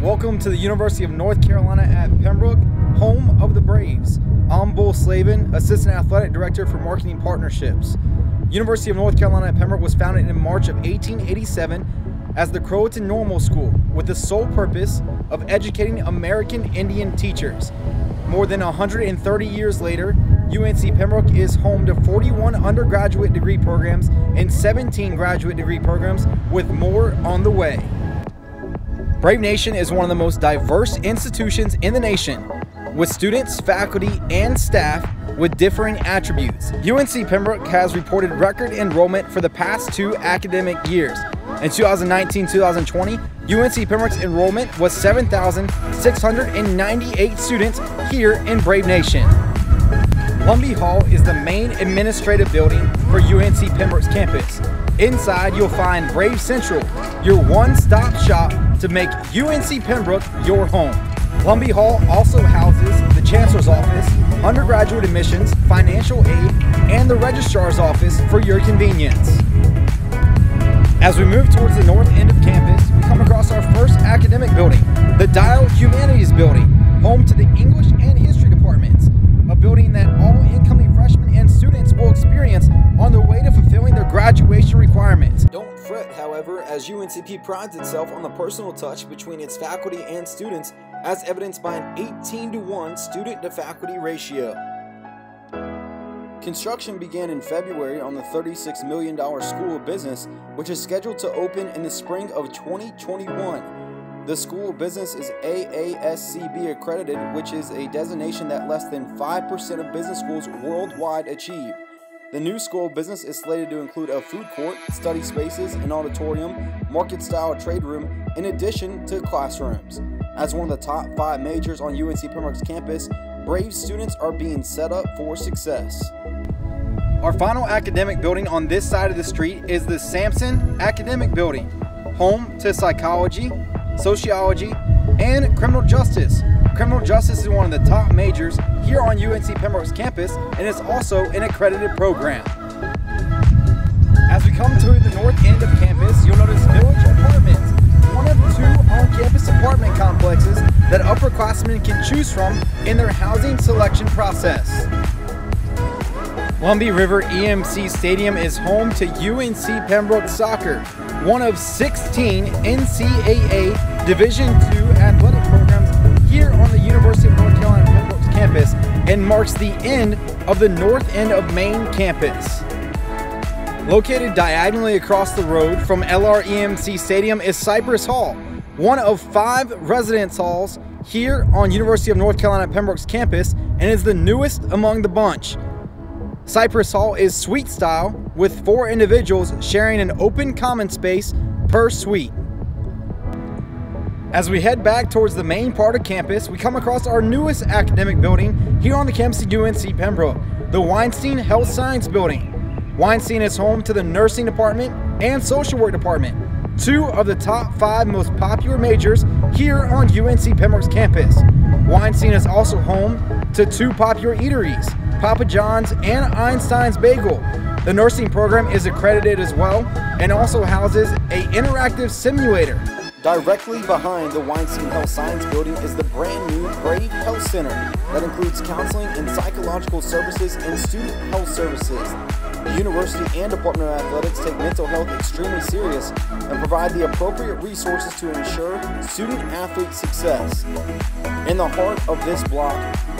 Welcome to the University of North Carolina at Pembroke, home of the Braves. I'm Bull Slavin, Assistant Athletic Director for Marketing Partnerships. University of North Carolina at Pembroke was founded in March of 1887 as the Croatan Normal School with the sole purpose of educating American Indian teachers. More than 130 years later, UNC Pembroke is home to 41 undergraduate degree programs and 17 graduate degree programs with more on the way. Brave Nation is one of the most diverse institutions in the nation, with students, faculty, and staff with differing attributes. UNC Pembroke has reported record enrollment for the past two academic years. In 2019-2020, UNC Pembroke's enrollment was 7,698 students here in Brave Nation. Lumbee Hall is the main administrative building for UNC Pembroke's campus. Inside, you'll find Brave Central, your one-stop shop to make UNC Pembroke your home. Lumbee Hall also houses the Chancellor's Office, undergraduate admissions, financial aid, and the Registrar's Office for your convenience. As we move towards the north end of campus, we come across our first academic building, the Dial Humanities Building, as UNCP prides itself on the personal touch between its faculty and students, as evidenced by an 18 to 1 student to faculty ratio. Construction began in February on the $36 million School of Business, which is scheduled to open in the spring of 2021. The School of Business is AACSB accredited, which is a designation that less than 5% of business schools worldwide achieve. The new School Business is slated to include a food court, study spaces, an auditorium, market style trade room, in addition to classrooms. As one of the top five majors on UNC Pembroke's campus, Brave students are being set up for success. Our final academic building on this side of the street is the Sampson Academic Building, home to psychology, sociology, and criminal justice. Criminal justice is one of the top majors here on UNC Pembroke's campus and is also an accredited program. As we come to the north end of campus, you'll notice Village Apartments, one of two on-campus apartment complexes that upperclassmen can choose from in their housing selection process. Lumbee River EMC Stadium is home to UNC Pembroke Soccer, one of 16 NCAA Division II athletic University of North Carolina Pembroke's campus and marks the end of the north end of Main campus. Located diagonally across the road from LREMC Stadium is Cypress Hall, one of five residence halls here on University of North Carolina Pembroke's campus and is the newest among the bunch. Cypress Hall is suite style with four individuals sharing an open common space per suite. As we head back towards the main part of campus, we come across our newest academic building here on the campus of UNC Pembroke, the Weinstein Health Science Building. Weinstein is home to the nursing department and social work department, two of the top five most popular majors here on UNC Pembroke's campus. Weinstein is also home to two popular eateries, Papa John's, and Einstein's Bagel. The nursing program is accredited as well and also houses a interactive simulator. Directly behind the Weinstein Health Science Building is the brand new Brave Health Center that includes counseling and psychological services and student health services. The university and Department of Athletics take mental health extremely serious and provide the appropriate resources to ensure student athlete success. In the heart of this block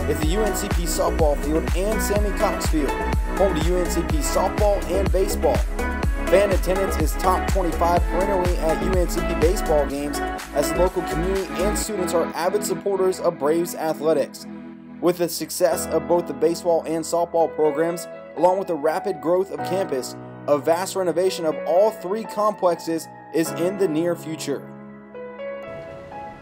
is the UNCP softball field and Sammy Cox Field, home to UNCP softball and baseball. Fan attendance is top 25 perennially at UNCP baseball games as the local community and students are avid supporters of Braves athletics. With the success of both the baseball and softball programs, along with the rapid growth of campus, a vast renovation of all three complexes is in the near future.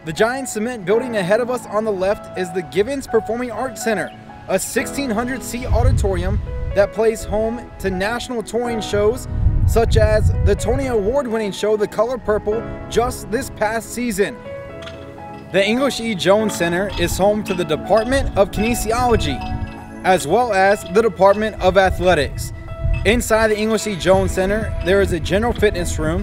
The giant cement building ahead of us on the left is the Givens Performing Arts Center, a 1600 seat auditorium that plays home to national touring shows such as the Tony Award winning show The Color Purple just this past season. The English E. Jones Center is home to the Department of Kinesiology, as well as the Department of Athletics. Inside the English E. Jones Center, there is a general fitness room,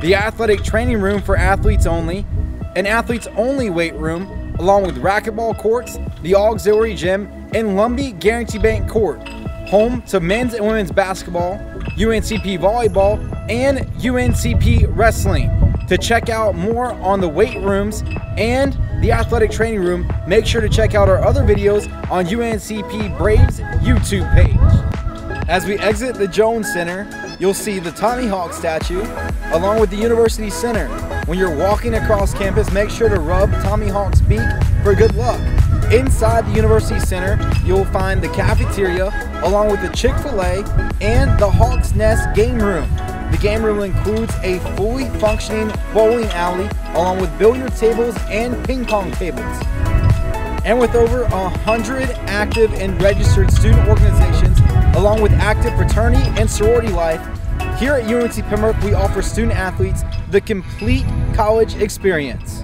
the athletic training room for athletes only, an athletes only weight room, along with racquetball courts, the auxiliary gym, and Lumbee Guaranty Bank Court, home to men's and women's basketball, UNCP volleyball, and UNCP wrestling. To check out more on the weight rooms and the athletic training room, make sure to check out our other videos on UNCP Braves YouTube page. As we exit the Jones Center, you'll see the Tommy Hawk statue along with the University Center. When you're walking across campus, make sure to rub Tommy Hawk's beak for good luck. Inside the University Center, you'll find the cafeteria along with the Chick-fil-A and the Hawks Nest game room. The game room includes a fully functioning bowling alley along with billiard tables and ping pong tables. And with over 100 active and registered student organizations, along with active fraternity and sorority life, here at UNC Pembroke, we offer student athletes the complete college experience.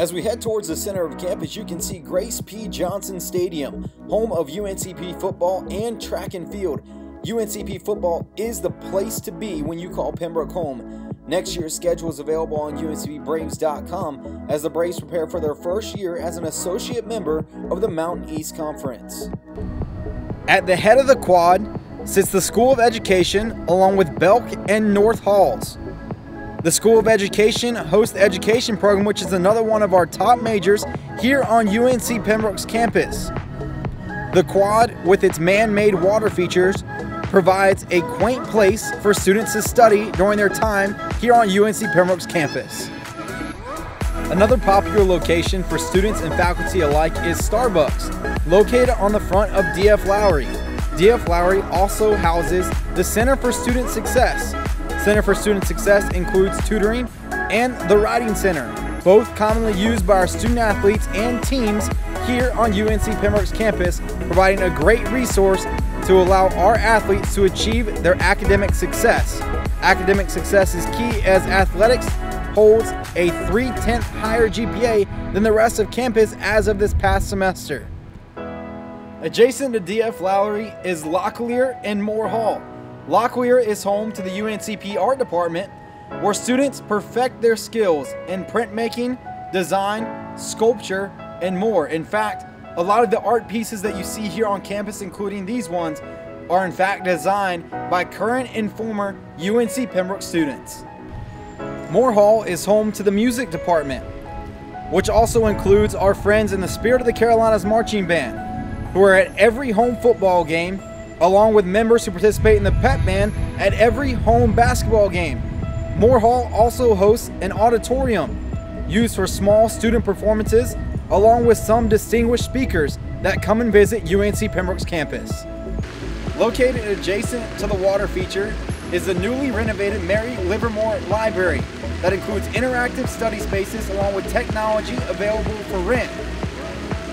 As we head towards the center of campus, you can see Grace P. Johnson Stadium, home of UNCP football and track and field. UNCP football is the place to be when you call Pembroke home. Next year's schedule is available on UNCPBraves.com as the Braves prepare for their first year as an associate member of the Mountain East Conference. At the head of the quad sits the School of Education along with Belk and North Halls. The School of Education hosts the Education Program, which is another one of our top majors here on UNC Pembroke's campus. The quad, with its man made water features, provides a quaint place for students to study during their time here on UNC Pembroke's campus. Another popular location for students and faculty alike is Starbucks, located on the front of DF Lowry. DF Lowry also houses the Center for Student Success. Center for Student Success includes tutoring and the Writing Center, both commonly used by our student athletes and teams here on UNC Pembroke's campus, providing a great resource to allow our athletes to achieve their academic success. Academic success is key as athletics holds a 3/10 higher GPA than the rest of campus as of this past semester. Adjacent to DF Lowry is Locklear and Moore Hall. Locklear is home to the UNCP Art Department, where students perfect their skills in printmaking, design, sculpture, and more. In fact, a lot of the art pieces that you see here on campus, including these ones, are in fact designed by current and former UNC Pembroke students. Moore Hall is home to the music department, which also includes our friends in the Spirit of the Carolinas Marching Band, who are at every home football game, along with members who participate in the pep band at every home basketball game. Moore Hall also hosts an auditorium used for small student performances along with some distinguished speakers that come and visit UNC Pembroke's campus. Located adjacent to the water feature is the newly renovated Mary Livermore Library that includes interactive study spaces along with technology available for rent.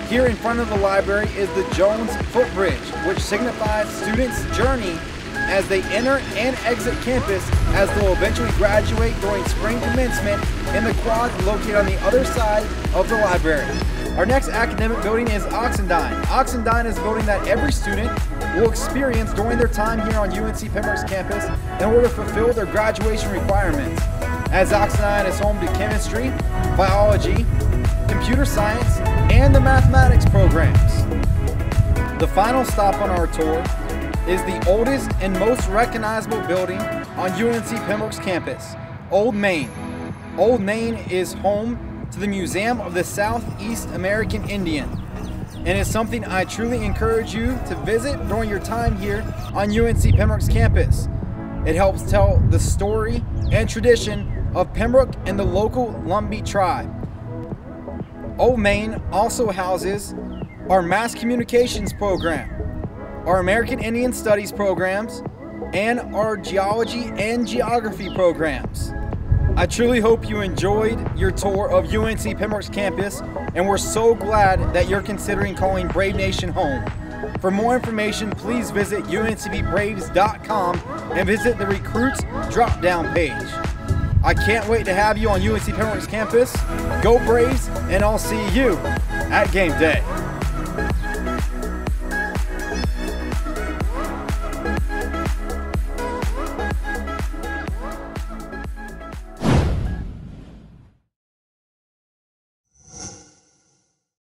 Here in front of the library is the Jones Footbridge, which signifies students' journey as they enter and exit campus as they'll eventually graduate during spring commencement in the quad located on the other side of the library. Our next academic building is Oxendine. Oxendine is a building that every student will experience during their time here on UNC Pembroke's campus in order to fulfill their graduation requirements. As Oxendine is home to chemistry, biology, computer science, and the mathematics programs. The final stop on our tour is the oldest and most recognizable building on UNC Pembroke's campus, Old Main. Old Main is home to the Museum of the Southeast American Indian and is something I truly encourage you to visit during your time here on UNC Pembroke's campus. It helps tell the story and tradition of Pembroke and the local Lumbee tribe. Old Main also houses our mass communications program, our American Indian Studies programs, and our geology and geography programs. I truly hope you enjoyed your tour of UNC Pembroke's campus, and we're so glad that you're considering calling Brave Nation home. For more information, please visit uncpbraves.com and visit the Recruits drop down page. I can't wait to have you on UNC Pembroke's campus. Go Braves, and I'll see you at game day.